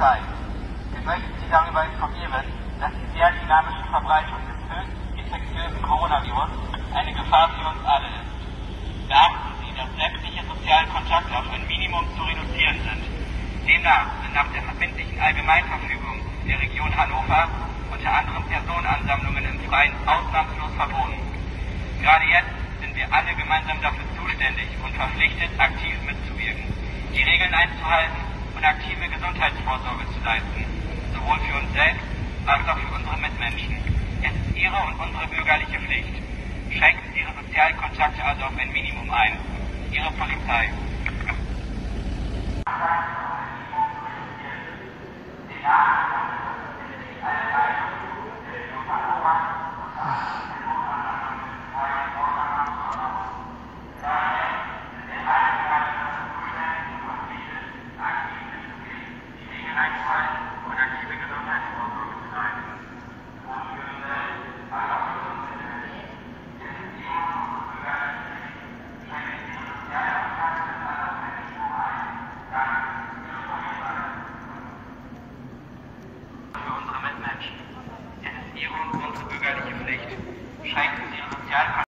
Polizei. Wir möchten Sie darüber informieren, dass die sehr dynamische Verbreitung des höchst infektiösen Coronavirus eine Gefahr für uns alle ist. Beachten Sie, dass sämtliche sozialen Kontakte auf ein Minimum zu reduzieren sind. Demnach sind nach der verbindlichen Allgemeinverfügung der Region Hannover unter anderem Personenansammlungen im Freien ausnahmslos verboten. Gerade jetzt sind wir alle gemeinsam dafür zuständig und verpflichtet, aktiv mitzuwirken, die Regeln einzuhalten und aktive Gesundheitsvorsorge zu leisten, sowohl für uns selbst als auch für unsere Mitmenschen. Es ist Ihre und unsere bürgerliche Pflicht. Schränken Sie Ihre sozialen Kontakte also auf ein Minimum ein. Ihre Polizei. Mitmenschen. Es ist Ihre unsere bürgerliche Pflicht. Schränken Sie Ihre sozialen